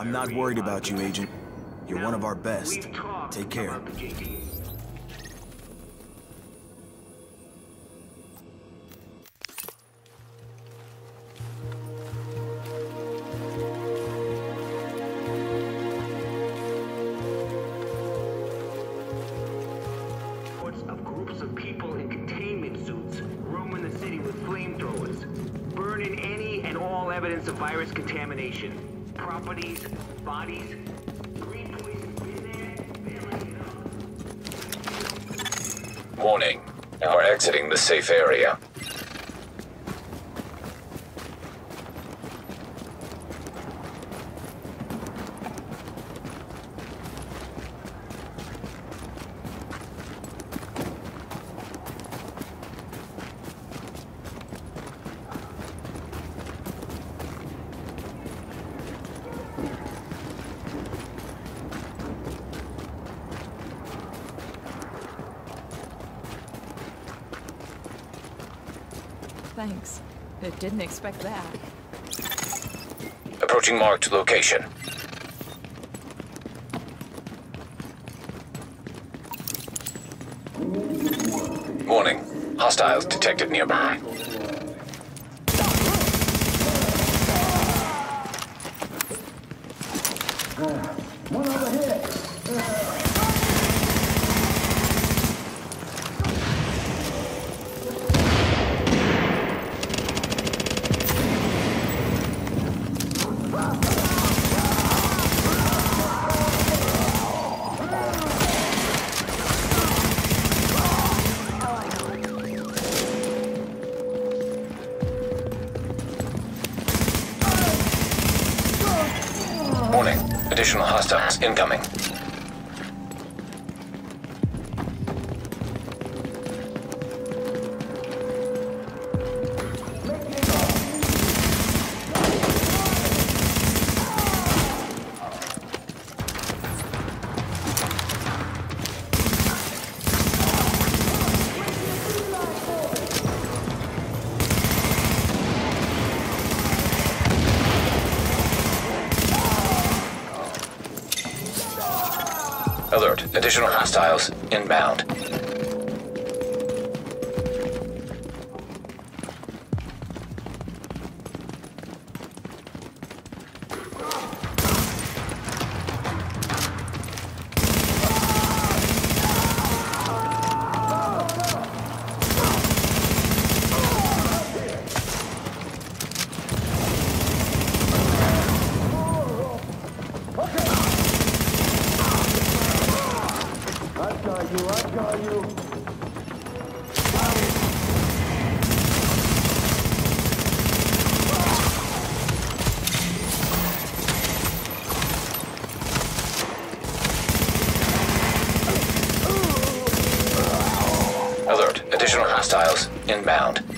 I'm not worried about you, Agent. You're one of our best. Take care. about the JP. Reports of groups of people in containment suits roaming the city with flamethrowers, burning any and all evidence of virus contamination. Properties, bodies. Warning. You are exiting the safe area. Thanks. I didn't expect that. Approaching marked location. Warning. Hostiles detected nearby. Warning. Additional hostiles incoming. Alert. Additional hostiles inbound. I've got you, I've got you. Alert. Additional hostiles inbound.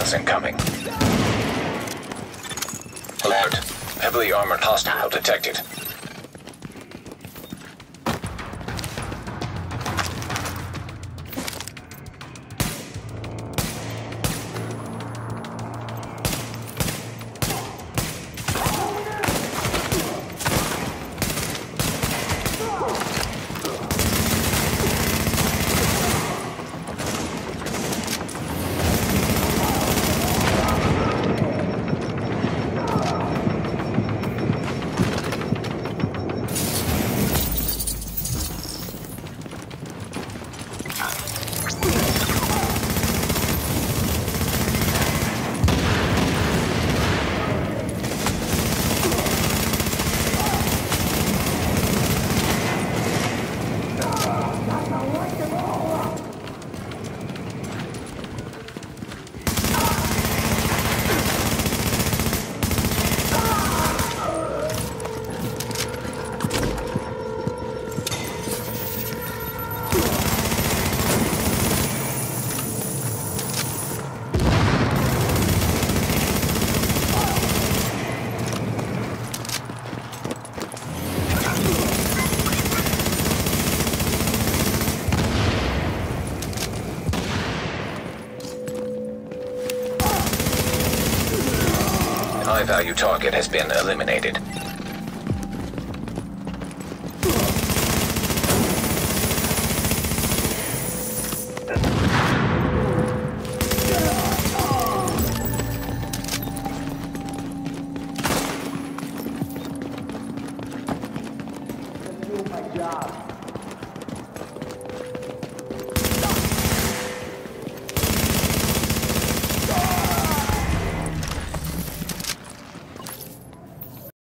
Hostiles incoming. Alert. Heavily armored hostile detected. High-value target has been eliminated.